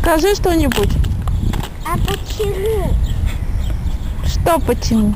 Скажи что-нибудь. А почему? Что почему?